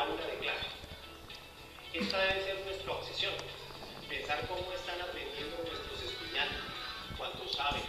aula de clase. Esta debe ser nuestra obsesión, pensar cómo están aprendiendo nuestros estudiantes, cuánto saben,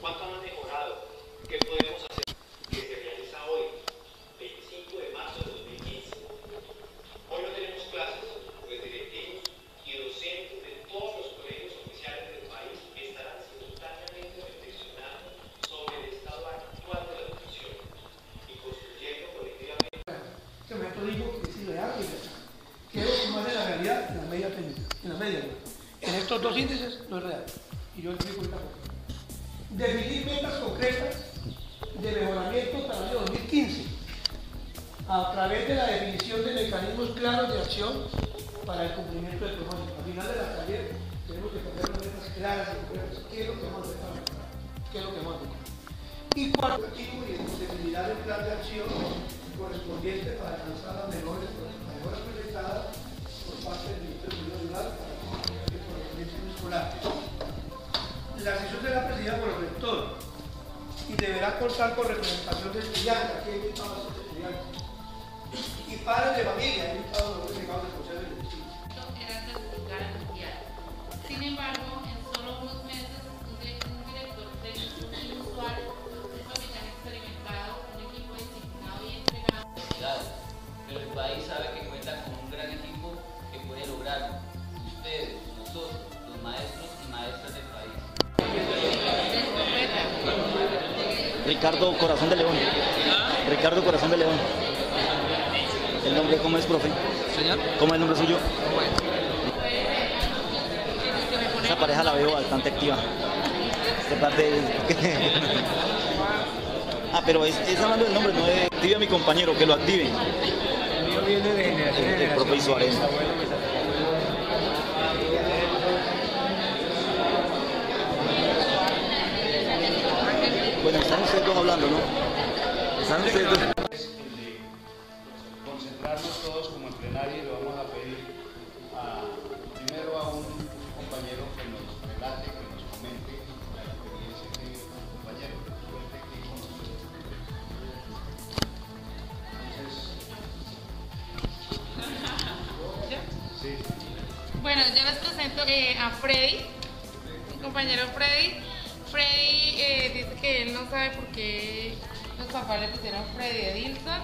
cuánto han mejorado, qué podemos hacer, Que es irreal y irreal. Quiero sumar en la realidad en la media técnica, en la media. ¿no? En estos dos índices no es real. Y yo explico esta cosa. Definir metas concretas de mejoramiento para el año 2015 a través de la definición de mecanismos claros de acción para el cumplimiento del propósito. Al final de la taller tenemos que poner metas claras y concretas. ¿Qué es lo que vamos a hacer? ¿Qué es lo que vamos a hacer? Y cuarto, y definirá el plan de acción correspondiente para alcanzar las mejores, las mejoras proyectadas por parte del Ministerio de Rural para el mejoramiento escolar. La sesión será presidida por el rector y deberá contar con representación de estudiantes, Ricardo Corazón de León. Ricardo Corazón de León. ¿El nombre cómo es, profe? Señor, ¿Cómo es el nombre suyo? Esa pareja la veo bastante activa. Esta parte Ah, pero es, es hablando del nombre, no de... Active a mi compañero, que lo active. el mío viene de generación en El, el profe. Suárez. Están ustedes hablando, ¿no? Están ustedes dos... concentrarnos todos como en plenaria y le vamos a pedir a, primero a un compañero que nos relate, que nos comente la experiencia que vive con un compañero, que nos cuente qué conoce. Entonces, sí, Bueno, yo les presento eh, a Freddy, mi compañero Freddy. Freddy eh, dice que él no sabe por qué los papás le pusieron Freddy Edilson,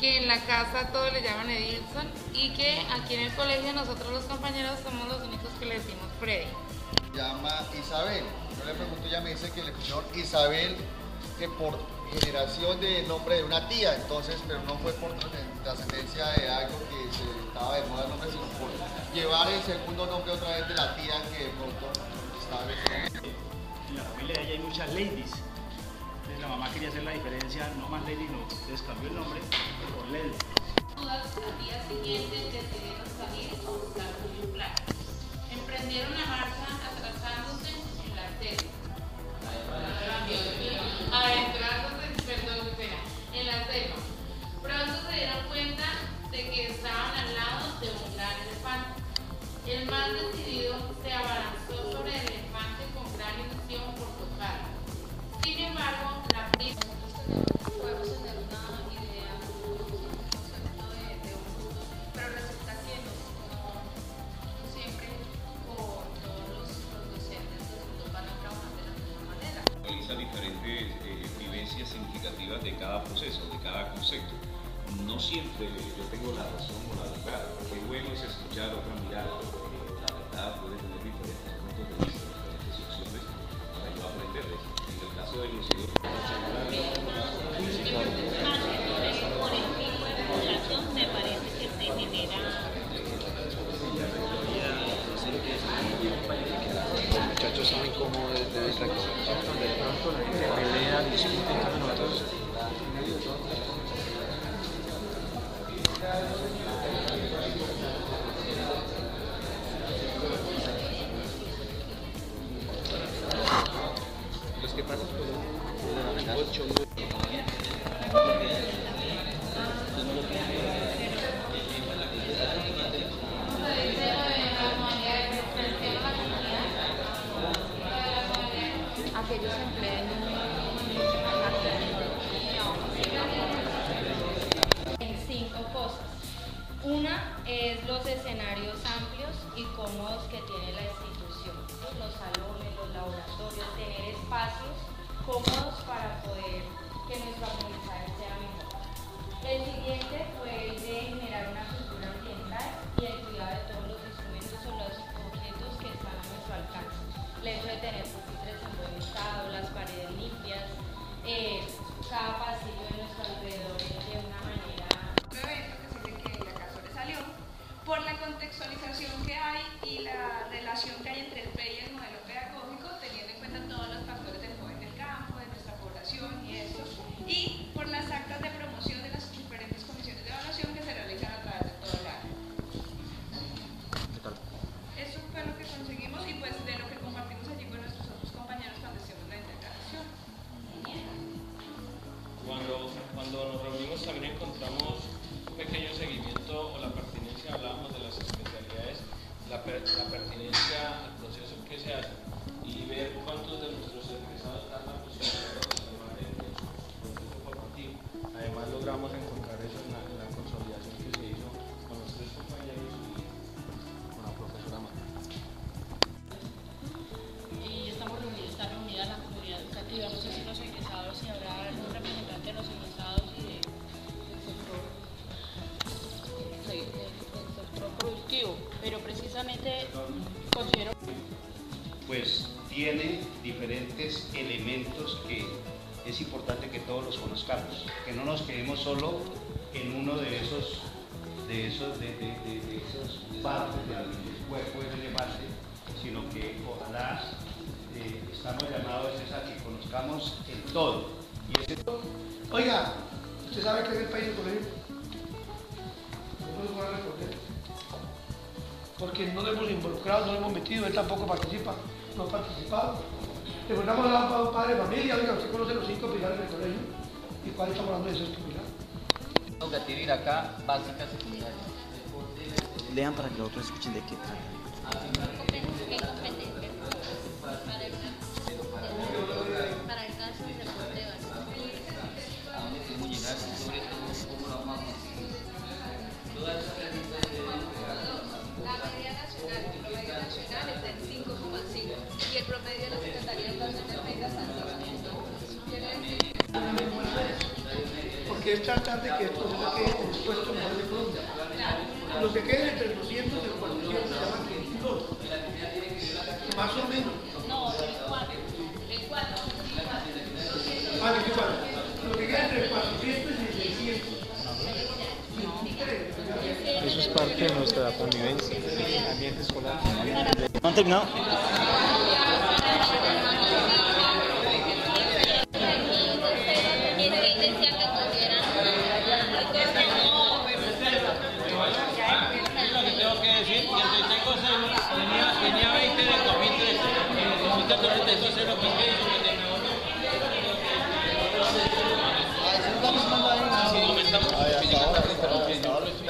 que en la casa todos le llaman Edilson y que aquí en el colegio nosotros los compañeros somos los únicos que le decimos Freddy. llama Isabel. Yo le pregunto, ella me dice que le pusieron Isabel, que por generación de nombre de una tía, entonces, pero no fue por trascendencia de algo que se estaba de moda el nombre, sino por llevar el segundo nombre otra vez de la tía que de pronto estaba en la familia de ella hay muchas ladies. Entonces la mamá quería hacer la diferencia, no más lady, no. Entonces cambió el nombre por lady. al día siguiente decidieron salir a buscar un plan. Emprendieron la marcha atrasándose en la selva. Adentrándose, perdón, espera, en la selva. Pronto se dieron cuenta de que estaban al lado de un gran elefante. El más decidido se abalanzó que 8 que aprendizaje sea mejor. El siguiente todos los conozcamos, que no nos quedemos solo en uno de esos de esos de, de, de- de esos partes de lo que puede, puede elevarse, sino que ojalá eh, estamos llamados es a que conozcamos el todo. Y ese Oiga, ¿usted sabe qué es el país de colegio? No lo voy a responder. Porque no lo hemos involucrado, no lo hemos metido, él tampoco participa, no ha participado. Le preguntamos a un padre de familia, oiga, ¿usted conoce los cinco pilares del colegio? ¿Y cuál estamos hablando de esos pilares? Educativa Iracá, básica secundaria. Lean para que los otros escuchen de qué trata. La media nacional, el está en 5,5 y el promedio de la Secretaría de Educación de Pega está en 6,5. Quiere decir Porque es tratar de que el proceso quede en el puesto mejor de Colombia. Los que queden entre el 200 y el 400 se llaman críticos. Más o menos. No, el 4. el 4. Ah, ¿de qué cuadro? Lo que queda entre el 400 parte de nuestra convivencia, el ambiente escolar. ¿No han terminado? tenía 20 en el 2013 0 15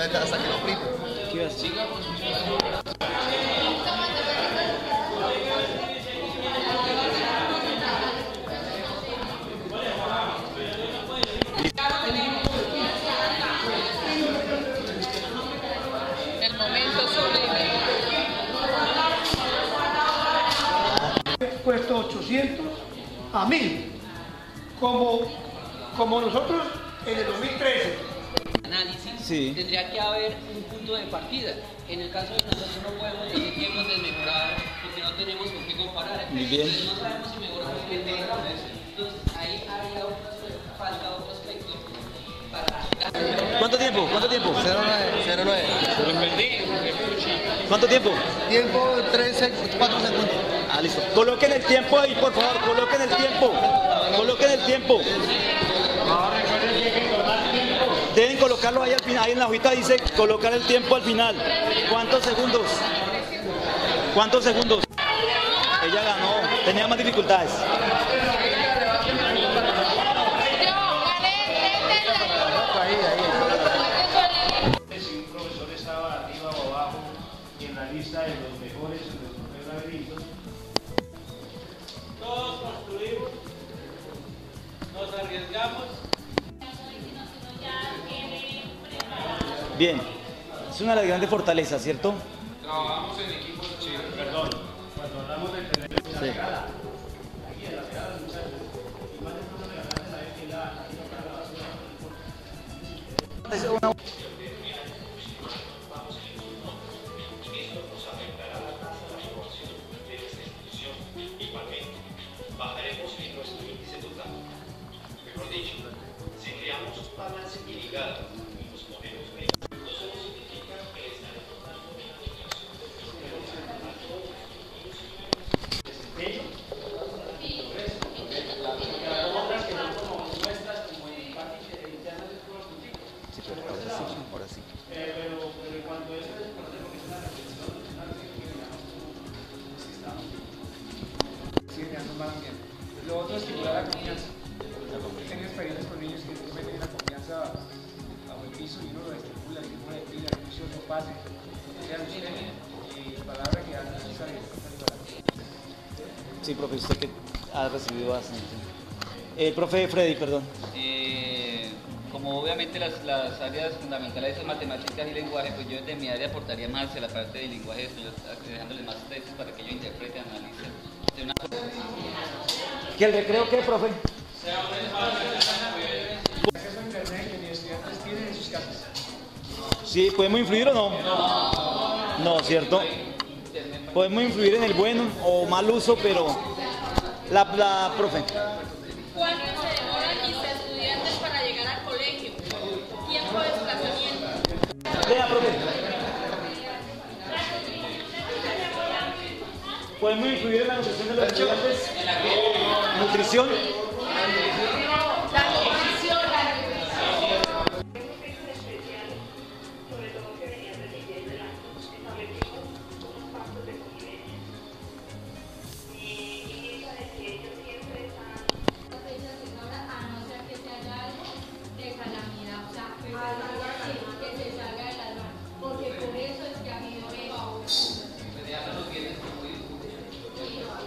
Hasta que lo primo. ¿Qué ibas a decir? El momento sublime. Puesto 800 a 1000. Como, como nosotros en el 2013. Sí. tendría que haber un punto de partida. En el caso de nosotros no podemos decir que hemos desmejorado porque no tenemos con qué comparar. Muy bien. Entonces no sabemos si mejoramos o mejoramos. Entonces ahí haría otro aspecto, falta otro aspecto para ¿Cuánto tiempo? ¿Cuánto tiempo? 09. ¿Cuánto tiempo? Tiempo 3, 4 segundos. Ah, listo. Coloquen el tiempo ahí, por favor. Coloquen el tiempo. Coloquen el tiempo. Deben colocarlo ahí al final. Ahí en la hojita dice colocar el tiempo al final. ¿Cuántos segundos? ¿Cuántos segundos? Ella ganó. Tenía más dificultades. Si un profesor estaba Bien. Es una de las grandes fortalezas, ¿cierto? Trabajamos en equipos, sí, perdón, cuando hablamos de tener Sí. pegada, aquí en la pegada de los muchachos, más de la vez que la, la iba a pagar la basura, Sí, profe, usted que ha recibido bastante. El profe Freddy, perdón. Eh, como obviamente las, las áreas fundamentales son matemáticas y lenguaje, pues yo desde mi área aportaría más hacia la parte de lenguaje, estoy dejándoles más textos para que ellos interpreten, analicen. De una ¿Que el recreo qué, profe? Acceso a internet que mis estudiantes tienen en sus casas. Sí, ¿podemos influir o no? No, ¿cierto? Podemos influir en el buen o mal uso, pero la, la profe. ¿Cuánto se demoran mis estudiantes para llegar al colegio? Tiempo de desplazamiento. Lea, profe. ¿Podemos influir en la nutrición de los estudiantes? ¿Nutrición?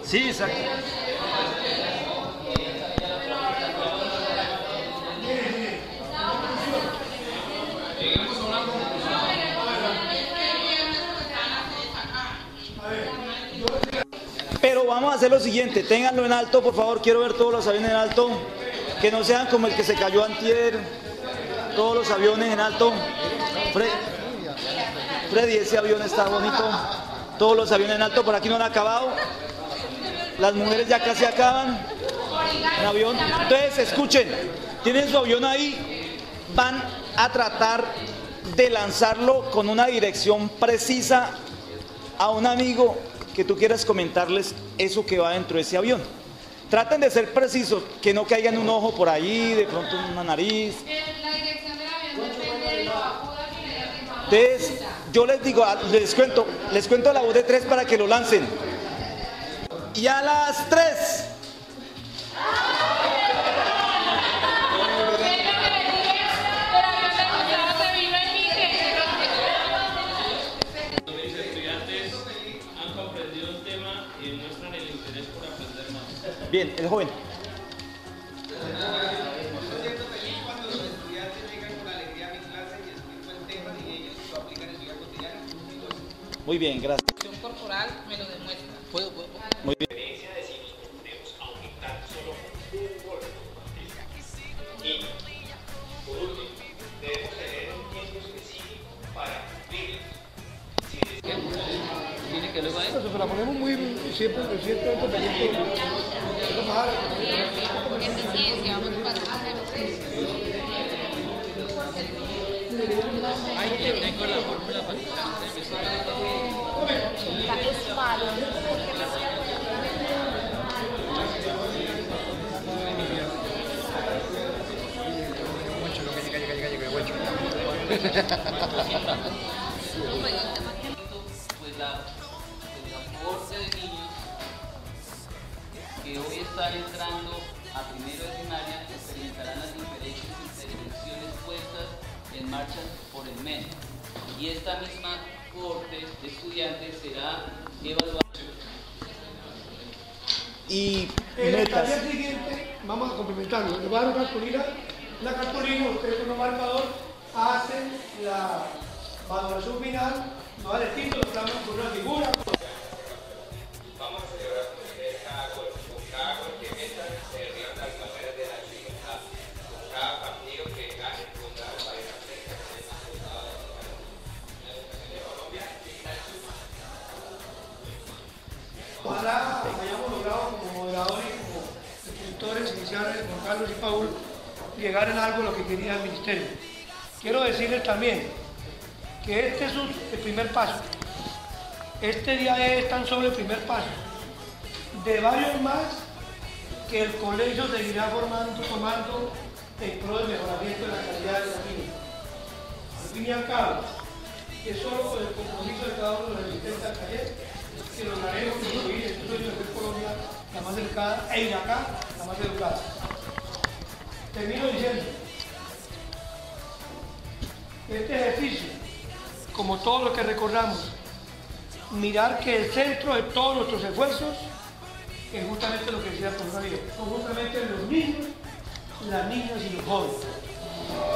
Sí, exacto. Pero vamos a hacer lo siguiente, ténganlo en alto, por favor, quiero ver todos los aviones en alto, que no sean como el que se cayó antier, todos los aviones en alto. Fre- Freddy, ese avión está bonito, todos los aviones en alto, por aquí no han acabado, las mujeres ya casi acaban, un avión. Entonces, escuchen, tienen su avión ahí, van a tratar de lanzarlo con una dirección precisa a un amigo que tú quieras comentarles eso que va dentro de ese avión. Traten de ser precisos, que no caiga en un ojo por ahí, de pronto en una nariz. Entonces, yo les digo, ah, les cuento, les cuento la voz de tres para que lo lancen. Y a las tres. Mis estudiantes han comprendido un tema siempre, siempre pendiente. Eficiencia, vamos a pasar a Ahí te tengo la fórmula para Es malo. pues están entrando a primero de primaria experimentarán las diferentes intervenciones puestas en marcha por el MEN. Y esta misma corte de estudiantes será evaluada. Y En la metas. tarea siguiente vamos a complementarlo. Le voy a dar una cartulina, una cartulina, ustedes con un marcador hacen la, Valoración final, no vale título, estamos con una figura. Vamos Juan Carlos y Paul, llegar en algo a lo que quería el ministerio. Quiero decirles también que este es el primer paso. Este día es tan solo el primer paso de varios más que el colegio seguirá formando, tomando en pro del mejoramiento de la calidad de la vida. Al fin y al cabo, que solo con el compromiso de cada uno de los asistentes al taller, que lograremos construir este sueño de Colombia la más educada e Iracá la más educada. Termino diciendo, este ejercicio, como todo lo que recordamos, mirar que el centro de todos nuestros esfuerzos es justamente lo que decía por Javier, son justamente los niños, las niñas y los jóvenes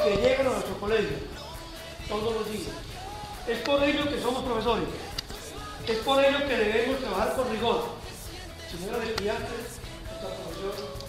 que llegan a nuestro colegio todos los días. Es por ello que somos profesores, es por ello que debemos trabajar con rigor. Señoras estudiantes, nuestra profesión